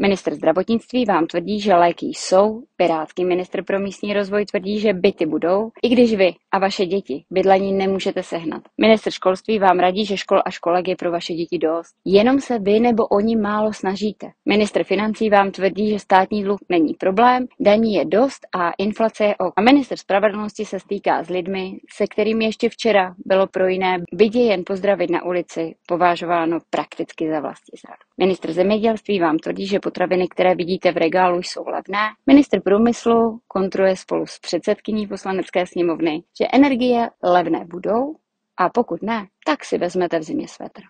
Minister zdravotnictví vám tvrdí, že léky jsou, pirátský minister pro místní rozvoj tvrdí, že byty budou, i když vy a vaše děti bydlení nemůžete sehnat. Minister školství vám radí, že škol a školek je pro vaše děti dost. Jenom se vy nebo oni málo snažíte. Minister financí vám tvrdí, že státní dluh není problém, daní je dost a inflace je ok. A minister spravedlnosti se stýká s lidmi, se kterými ještě včera bylo pro jiné bydě jen pozdravit na ulici považováno prakticky za vlastní zradu. Ministr zemědělství vám tvrdí, že potraviny, které vidíte v regálu, jsou levné. Ministr průmyslu kontruje spolu s předsedkyní poslanecké sněmovny, že energie levné budou a pokud ne, tak si vezmete v zimě svetr.